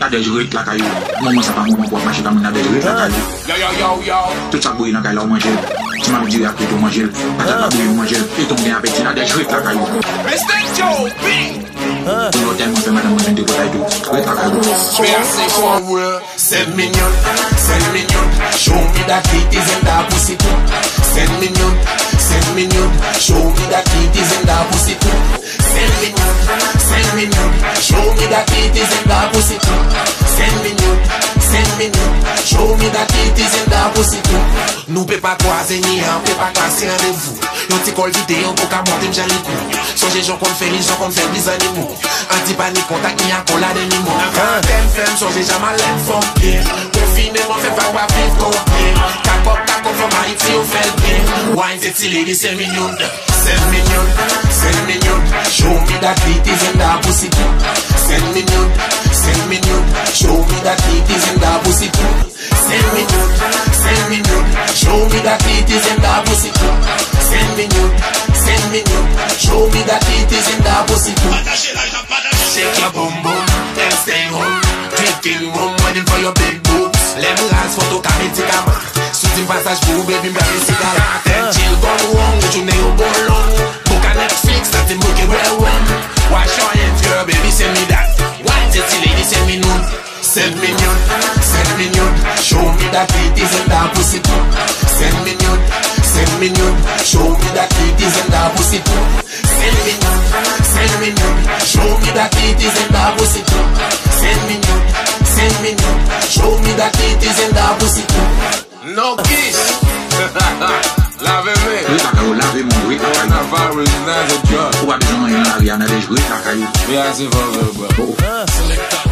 La dej reit la kayou Mouman sa pa mouman pou ap mache kamen la dej reit la kayou Yo yo yo yo Tout sak bouye nan kay la ou manjel Ti mami di reakte ou manjel Patat la bouye ou manjel E ton gen apeti la dej la Mr. Joe B Pou nou ten mwen fe madan mwen de potay tou Reit la kayou Me I say for real Send me nude, send. Show me that it is in the pussy too. positou Nou pe pa kwa zeni an, pe pa kwa si randevou Yon ti kol vide, yon pou ka monte mjalikou Sonje jon kon feli, jon kon febli zanimou Antipanik konta ki an kon la denimou An tem fem, sonje jaman lem fom Konfine man fe pa wapiv kon Kakop, kakop fom a iti yo fel Wine se ti lady se minyon Se minyon, se minyon Show me that it is a that it is in the pussy Send me nude, send me nude Show me that it is in the pussy too. Shake your boom boom and stay home. Drinking rum, waiting for your big boobs. Lem ras foto kametikama Suti passage pou baby mbele sigara Ten chill gon wong, june yo bon long. Book a Netflix, nothing book it well one. Wash your hands girl, baby send me that. White titty lady send me nude. Send me nude, send me nude. Show me that it pussy. Too Send me nude, send me Show me that it is in the pussy. Too Send me nude, send me nude Show me that it is in the pussy. Too No kiss. Lave me Reit la kayou, lave moun, reit la kayou Coronavirus is not a drug Ou pa bezon nan yon la ri an la dej reit la kayou Me I say for real bro Oh. Selector